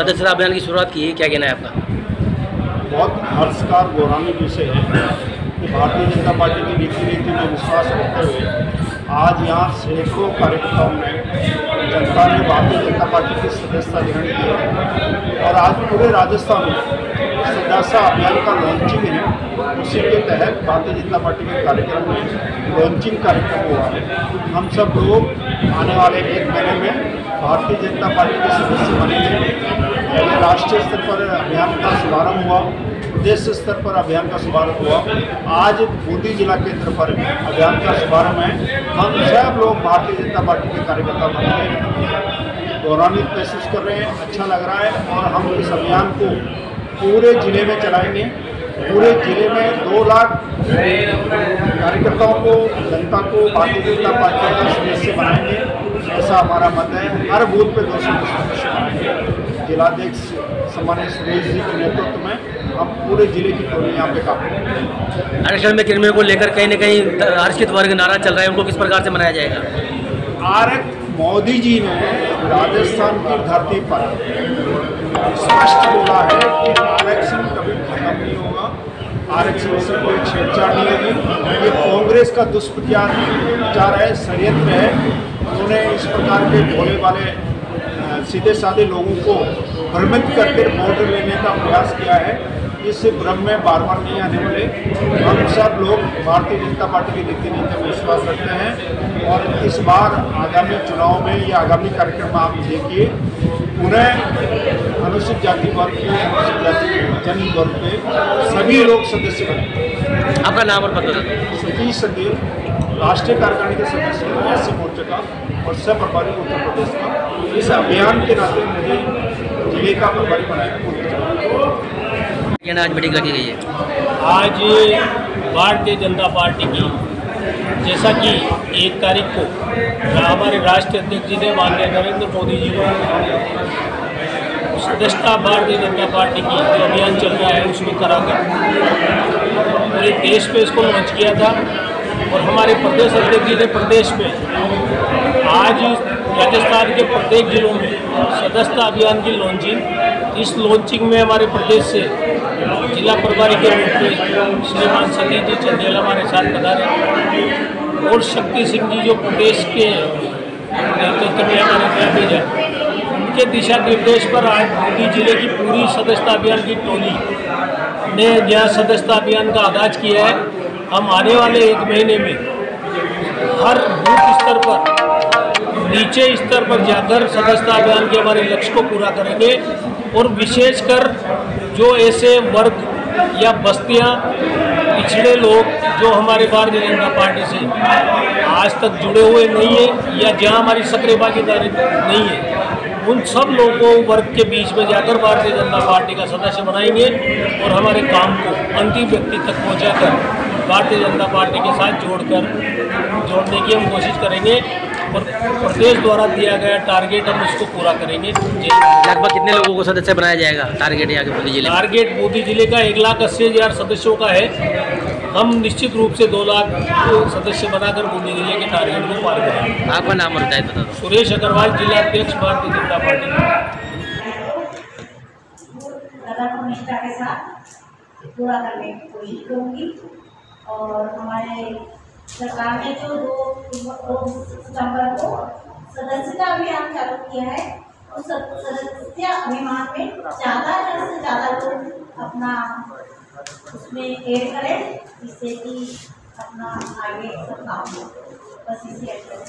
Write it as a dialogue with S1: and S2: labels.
S1: सदस्यता अभियान की शुरुआत की है, क्या कहना है आपका?
S2: बहुत हर्ष का गौरवान्वित विषय है कि भारतीय जनता पार्टी की रीति नीति में विश्वास रखते हुए आज यहाँ सैकड़ों कार्यकर्ताओं ने जनता ने, भारतीय जनता पार्टी की सदस्यता ग्रहण की है। और आज पूरे राजस्थान में सदस्यता अभियान का लॉन्चिंग है। उसी के तहत भारतीय जनता पार्टी के कार्यक्रम में लॉन्चिंग कार्यक्रम हुआ। है हम सब लोग आने वाले एक महीने में भारतीय जनता पार्टी के सदस्य बनेंगे पहले राष्ट्रीय स्तर पर अभियान का शुभारंभ हुआ प्रदेश स्तर पर अभियान का शुभारंभ हुआ। आज बूंदी जिला केंद्र पर अभियान का शुभारंभ है। हम सब लोग भारतीय जनता पार्टी के कार्यकर्ता बन गए गौरवान्वित महसूस कर रहे हैं अच्छा लग रहा है और हम इस अभियान को पूरे ज़िले में चलाएँगे। पूरे ज़िले में दो लाख कार्यकर्ताओं को, जनता को, भारतीय जनता पार्टी का सदस्य बनाएँगे। ऐसा हमारा मत है। हर बूथ पे दो सौ जिलाध्यक्ष सम्मान्य सुरेश जी के नेतृत्व में हम पूरे ज़िले की टोली यहाँ पे काम
S1: आरक्षण में कर्मियों को लेकर कहीं ना कहीं आरक्षित वर्ग नारा चल रहा है उनको किस प्रकार से मनाया जाएगा?
S2: आरक मोदी जी ने राजस्थान की धरती पर स्पष्ट बोला है कि आरक्षण कभी खत्म नहीं होगा। आरक्षण से कोई छेड़छाड़ नहीं होगी। ये कांग्रेस का दुष्प्रचार प्रचार है षडयंत्र है। उन्होंने इस प्रकार के भोले वाले सीधे साधे लोगों को भ्रमित करके वोट लेने का प्रयास किया है। इस भ्रम में बार बार नहीं आने वाले। हम सब लोग भारतीय जनता पार्टी की नीति नीति में विश्वास रखते हैं और इस बार आगामी चुनाव में या आगामी कार्यक्रम आप देखिए पुनः अनुसूचित जाति वर्ग के अनुसूचित जाति जन वर्ग के सभी लोग सदस्य बने।
S1: आपका नाम और पता
S2: सतीश संदेव राष्ट्रीय कार्यकारिणी के सदस्य एस मोर्चे का और सह प्रभारी उत्तर प्रदेश का। इस अभियान के नाते मुझे ज़िले का प्रभारी बनाया।
S1: आज मीटिंग रखी गई है।
S3: आज भारतीय जनता पार्टी की जैसा कि एक तारीख को हमारे राष्ट्रीय अध्यक्ष जी ने माननीय नरेंद्र मोदी जी को सदस्यता भारतीय जनता पार्टी की जो अभियान चल रहा है उसको कराकर पूरे देश में इसको लॉन्च किया था। और हमारे प्रदेश अध्यक्ष जी ने प्रदेश में आज राजस्थान के प्रत्येक जिलों में सदस्यता अभियान की लॉन्चिंग इस लॉन्चिंग में हमारे प्रदेश से जिला प्रभारी के रूप में श्रीमान सतीश जी चंदेल हमारे साथ पधारे। और शक्ति सिंह जी जो प्रदेश के नेतृत्व में हमारे गृह भेजा उनके दिशा निर्देश पर आज बूंदी ज़िले की पूरी सदस्यता अभियान की टोली ने यहाँ सदस्यता अभियान का आगाज़ किया है हम आने वाले एक महीने में हर बूथ स्तर पर, नीचे स्तर पर जाकर सदस्यता अभियान के हमारे लक्ष्य को पूरा करेंगे और विशेषकर जो ऐसे वर्ग या बस्तियाँ, पिछड़े लोग जो हमारे भारतीय जनता पार्टी से आज तक जुड़े हुए नहीं है या जहाँ हमारी सक्रिय भागीदारी नहीं है उन सब लोगों को वर्ग के बीच में जाकर भारतीय जनता पार्टी का सदस्य बनाएँगे और हमारे काम को अंतिम व्यक्ति तक पहुंचाकर भारतीय जनता पार्टी के साथ जोड़कर जोड़ने की हम कोशिश करेंगे और प्रदेश द्वारा दिया गया टारगेट हम उसको पूरा करेंगे।
S1: लगभग कितने लोगों को सदस्य बनाया जाएगा टारगेट यहाँ के बूंदी ज़िले
S3: टारगेट मोदी ज़िले का एक लाख अस्सी हज़ार सदस्यों का है। हम निश्चित रूप से दो लाख सदस्य बनाकर बूंदी ज़िले के टारगेट को पार करेंगे।
S1: आपका नाम और दायित्व बता
S3: सुरेश अग्रवाल जिलाध्यक्ष भारतीय जनता पार्टी।
S4: पूरा करने की कोशिश करूँगी। और हमारे सरकार ने जो दो दो सितंबर को सदस्यता अभियान चालू किया है उस सदस्य अभियान में ज़्यादा से ज़्यादा लोग अपना उसमें एड करें जिससे कि अपना आगे सब काम हो। बस इसी एड्रेस